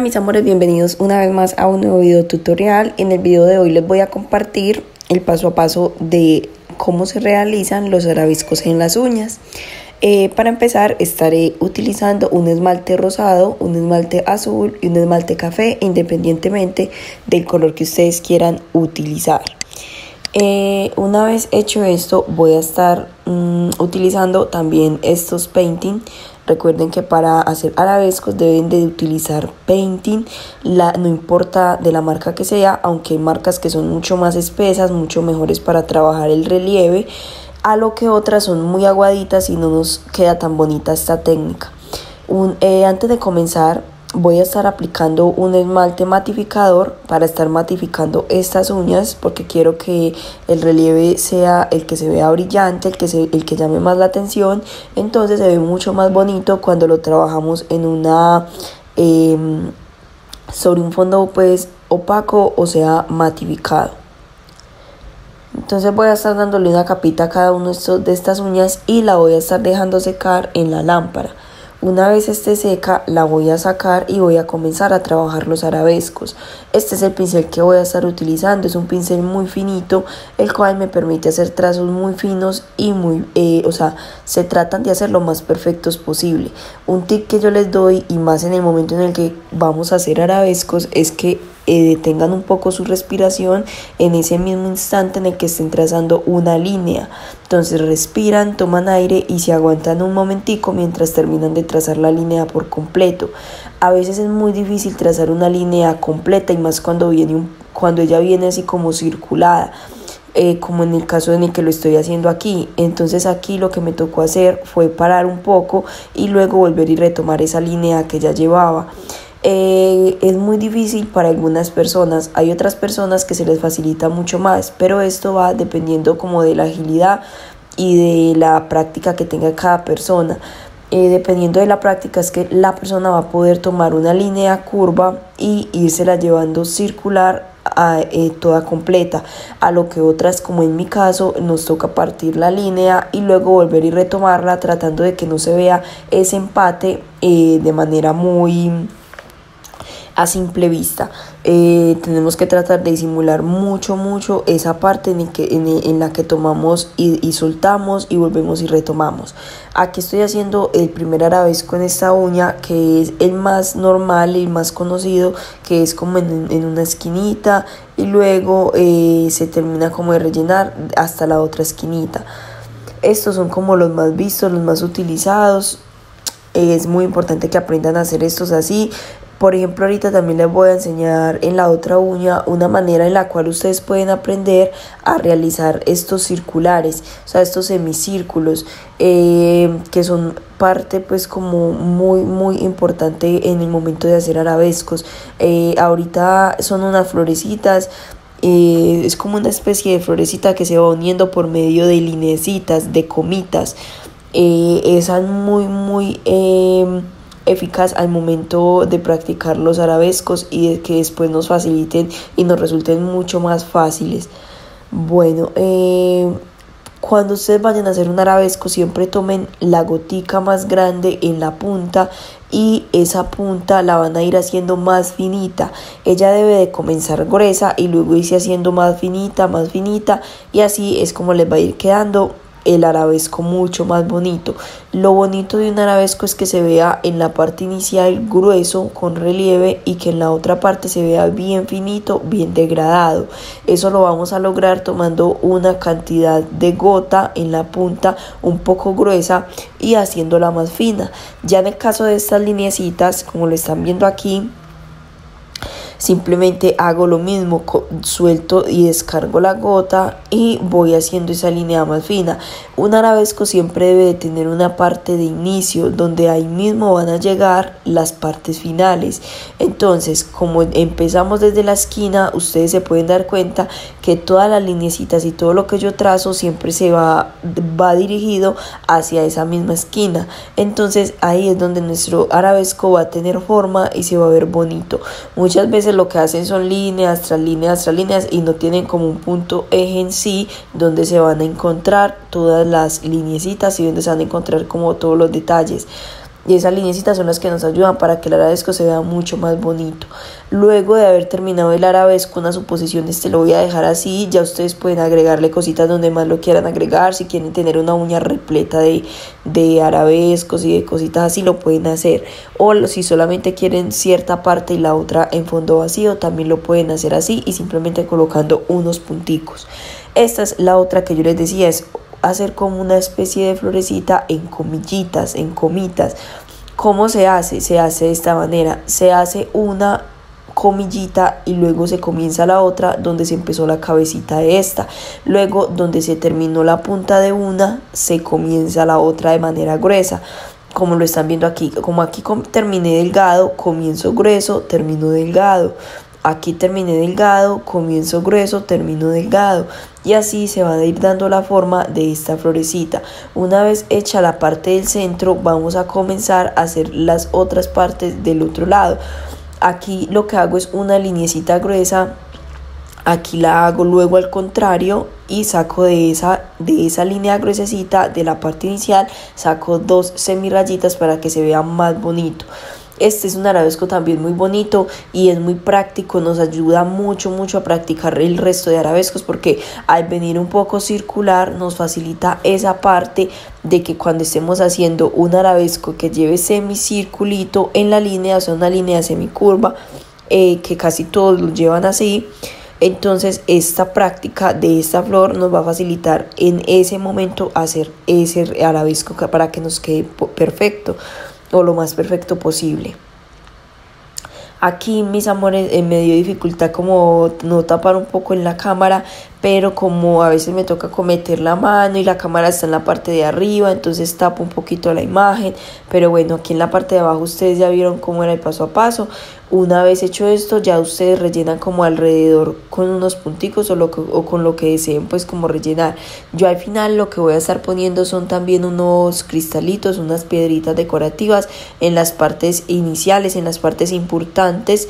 Mis amores, bienvenidos una vez más a un nuevo video tutorial. En el video de hoy les voy a compartir el paso a paso de cómo se realizan los arabescos en las uñas. Eh, para empezar estaré utilizando un esmalte rosado, un esmalte azul y un esmalte café independientemente del color que ustedes quieran utilizar. Eh, una vez hecho esto voy a estar mm, utilizando también estos painting Recuerden que para hacer arabescos deben de utilizar painting, la, no importa de la marca que sea, aunque hay marcas que son mucho más espesas, mucho mejores para trabajar el relieve, a lo que otras son muy aguaditas y no nos queda tan bonita esta técnica. Eh, antes de comenzar voy a estar aplicando un esmalte matificador para estar matificando estas uñas porque quiero que el relieve sea el que se vea brillante, el que, se, el que llame más la atención. Entonces se ve mucho más bonito cuando lo trabajamos en una... Em, sobre un fondo pues opaco o sea matificado. Entonces voy a estar dándole una capita a cada uno de estas uñas y la voy a estar dejando secar en la lámpara. Una vez esté seca la voy a sacar y voy a comenzar a trabajar los arabescos. Este es el pincel que voy a estar utilizando, es un pincel muy finito, el cual me permite hacer trazos muy finos y muy, eh, o sea, se tratan de hacer lo más perfectos posible. Un tip que yo les doy y más en el momento en el que vamos a hacer arabescos es que eh, detengan un poco su respiración en ese mismo instante en el que estén trazando una línea. Entonces respiran, toman aire y se aguantan un momentico mientras terminan de trazar la línea por completo. A veces es muy difícil trazar una línea completa y más cuando, viene cuando ella viene así como circulada. Eh, como en el caso en el que lo estoy haciendo aquí. Entonces aquí lo que me tocó hacer fue parar un poco y luego volver y retomar esa línea que ya llevaba. Eh, es muy difícil para algunas personas, hay otras personas que se les facilita mucho más, pero esto va dependiendo como de la agilidad y de la práctica que tenga cada persona. Eh, dependiendo de la práctica es que la persona va a poder tomar una línea curva y la llevando circular a, eh, toda completa, a lo que otras como en mi caso nos toca partir la línea y luego volver y retomarla tratando de que no se vea ese empate de manera muy a simple vista. Eh, tenemos que tratar de disimular mucho, mucho esa parte en, que, en, la que tomamos y, soltamos y volvemos y retomamos. Aquí estoy haciendo el primer arabesco en esta uña, que es el más normal, el más conocido, que es como en, una esquinita y luego eh, se termina como de rellenar hasta la otra esquinita. Estos son como los más vistos, los más utilizados. Es muy importante que aprendan a hacer estos así. Por ejemplo, ahorita también les voy a enseñar en la otra uña una manera en la cual ustedes pueden aprender a realizar estos circulares, o sea, estos semicírculos, eh, que son parte pues como muy muy importante en el momento de hacer arabescos. Eh, ahorita son unas florecitas, eh, es como una especie de florecita que se va uniendo por medio de linecitas, de comitas. esas muy muy eficaz al momento de practicar los arabescos y de que después nos faciliten y nos resulten mucho más fáciles. Bueno, eh, cuando ustedes vayan a hacer un arabesco siempre tomen la gotica más grande en la punta y esa punta la van a ir haciendo más finita. Ella debe de comenzar gruesa y luego irse haciendo más finita, más finita y así es como les va a ir quedando el arabesco mucho más bonito. Lo bonito de un arabesco es que se vea en la parte inicial grueso con relieve y que en la otra parte se vea bien finito, bien degradado. Eso lo vamos a lograr tomando una cantidad de gota en la punta un poco gruesa y haciéndola más fina. Ya en el caso de estas lineecitas, como lo están viendo aquí, Simplemente hago lo mismo, suelto y descargo la gota y voy haciendo esa línea más fina. Un arabesco siempre debe de tener una parte de inicio donde ahí mismo van a llegar las partes finales. Entonces, como empezamos desde la esquina, ustedes se pueden dar cuenta que todas las linecitas y todo lo que yo trazo siempre se va, va dirigido hacia esa misma esquina. Entonces, ahí es donde nuestro arabesco va a tener forma y se va a ver bonito. Muchas veces lo que hacen son líneas tras líneas tras líneas y no tienen como un punto eje en sí donde se van a encontrar todas las lineecitas y donde se van a encontrar como todos los detalles. Y esas linecitas son las que nos ayudan para que el arabesco se vea mucho más bonito. Luego de haber terminado el arabesco, una suposición este lo voy a dejar así, ya ustedes pueden agregarle cositas donde más lo quieran agregar, si quieren tener una uña repleta de, de arabescos y de cositas así lo pueden hacer, o si solamente quieren cierta parte y la otra en fondo vacío, también lo pueden hacer así y simplemente colocando unos punticos. Esta es la otra que yo les decía, es hacer como una especie de florecita en comillitas, en comitas. ¿Cómo se hace? Se hace de esta manera. Se hace una comillita y luego se comienza la otra donde se empezó la cabecita de esta. Luego donde se terminó la punta de una, se comienza la otra de manera gruesa. Como lo están viendo aquí, como aquí terminé delgado, comienzo grueso, termino delgado. Aquí terminé delgado, comienzo grueso, termino delgado y así se va a ir dando la forma de esta florecita. Una vez hecha la parte del centro vamos a comenzar a hacer las otras partes del otro lado. Aquí lo que hago es una linecita gruesa, aquí la hago luego al contrario y saco de esa, de esa línea gruesecita de la parte inicial, saco dos semirrayitas para que se vea más bonito. Este es un arabesco también muy bonito y es muy práctico, nos ayuda mucho, mucho a practicar el resto de arabescos porque al venir un poco circular nos facilita esa parte de que cuando estemos haciendo un arabesco que lleve semicirculito en la línea, o sea, una línea semicurva, eh, que casi todos lo llevan así, entonces esta práctica de esta flor nos va a facilitar en ese momento hacer ese arabesco para que nos quede perfecto o lo más perfecto posible. Aquí mis amores eh, me dio dificultad como no tapar un poco en la cámara, pero como a veces me toca cometer la mano y la cámara está en la parte de arriba, entonces tapo un poquito la imagen, pero bueno, aquí en la parte de abajo ustedes ya vieron cómo era el paso a paso. Una vez hecho esto, ya ustedes rellenan como alrededor con unos punticos o, lo o con lo que deseen pues como rellenar. Yo al final lo que voy a estar poniendo son también unos cristalitos, unas piedritas decorativas en las partes iniciales, en las partes importantes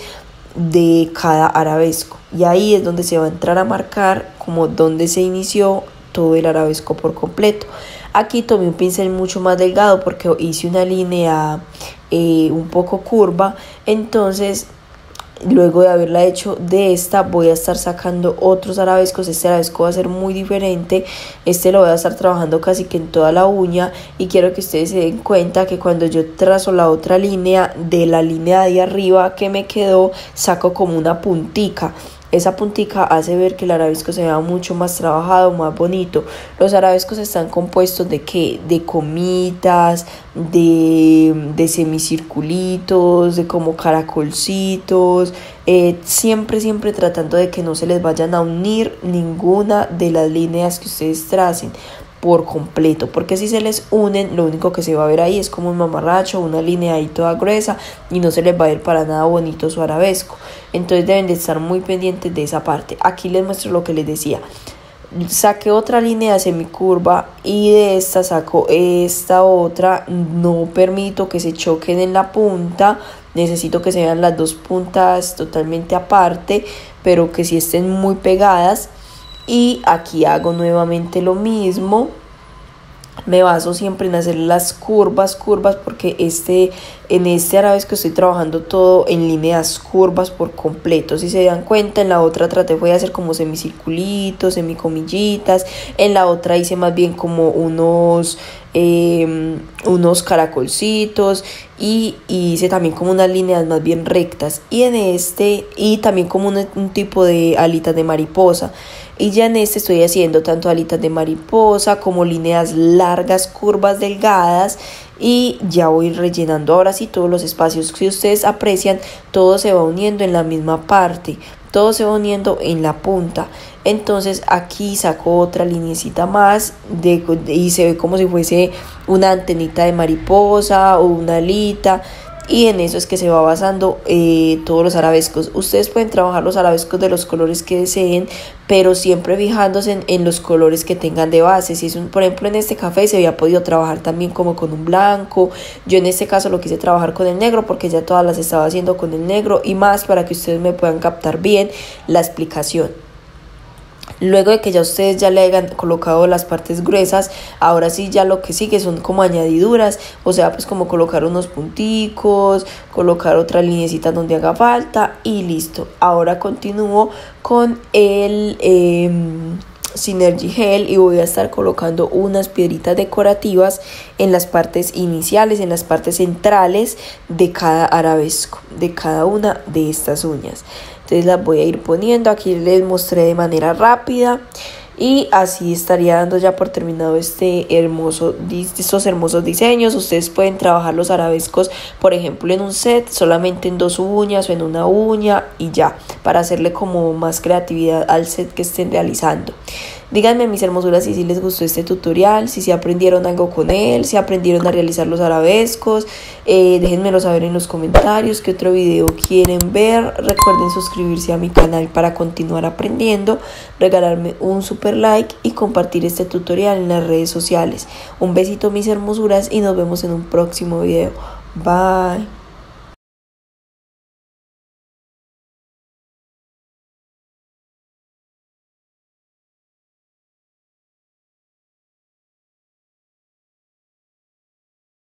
de cada arabesco. Y ahí es donde se va a entrar a marcar como donde se inició todo el arabesco por completo. Aquí tomé un pincel mucho más delgado porque hice una línea eh, un poco curva. Entonces, luego de haberla hecho de esta, voy a estar sacando otros arabescos. Este arabesco va a ser muy diferente. Este lo voy a estar trabajando casi que en toda la uña. Y quiero que ustedes se den cuenta que cuando yo trazo la otra línea, de la línea de arriba que me quedó, saco como una puntica. Esa puntica hace ver que el arabesco se vea mucho más trabajado, más bonito. Los arabescos están compuestos de qué? De comitas, de, semicirculitos, de como caracolcitos. Eh, siempre, siempre tratando de que no se les vayan a unir ninguna de las líneas que ustedes tracen por completo, porque si se les unen, lo único que se va a ver ahí es como un mamarracho, una línea ahí toda gruesa y no se les va a ver para nada bonito su arabesco. Entonces deben de estar muy pendientes de esa parte. Aquí les muestro lo que les decía. Saqué otra línea semicurva y de esta saco esta otra. No permito que se choquen en la punta. Necesito que se vean las dos puntas totalmente aparte, pero que si estén muy pegadas y aquí hago nuevamente lo mismo me baso siempre en hacer las curvas, curvas, porque este, en este arabesco estoy trabajando todo en líneas curvas por completo. Si se dan cuenta, en la otra traté fue de hacer como semicirculitos, semicomillitas, en la otra hice más bien como unos, em, unos caracolcitos y, hice también como unas líneas más bien rectas. Y en este, y también como un, un tipo de alitas de mariposa. Y ya en este estoy haciendo tanto alitas de mariposa como líneas largas, curvas delgadas y ya voy rellenando ahora sí todos los espacios. Si ustedes aprecian, todo se va uniendo en la misma parte, todo se va uniendo en la punta. Entonces aquí saco otra linecita más de, y se ve como si fuese una antenita de mariposa o una alita y en eso es que se va basando eh, todos los arabescos. Ustedes pueden trabajar los arabescos de los colores que deseen, pero siempre fijándose en, los colores que tengan de base. Si es un, por ejemplo, en este café se había podido trabajar también como con un blanco. Yo en este caso lo quise trabajar con el negro porque ya todas las estaba haciendo con el negro y más para que ustedes me puedan captar bien la explicación. Luego de que ya ustedes ya le hayan colocado las partes gruesas, ahora sí ya lo que sigue son como añadiduras, o sea, pues como colocar unos punticos, colocar otra linecita donde haga falta y listo. Ahora continúo con el eh, Synergy Gel y voy a estar colocando unas piedritas decorativas en las partes iniciales, en las partes centrales de cada arabesco, de cada una de estas uñas. Entonces las voy a ir poniendo, aquí les mostré de manera rápida y así estaría dando ya por terminado este hermoso, estos hermosos diseños. Ustedes pueden trabajar los arabescos, por ejemplo, en un set, solamente en dos uñas o en una uña y ya, para hacerle como más creatividad al set que estén realizando. Díganme mis hermosuras si, si les gustó este tutorial, si, si aprendieron algo con él, si aprendieron a realizar los arabescos. Eh, déjenmelo saber en los comentarios qué otro video quieren ver. Recuerden suscribirse a mi canal para continuar aprendiendo, regalarme un super like y compartir este tutorial en las redes sociales. Un besito mis hermosuras y nos vemos en un próximo video. Bye.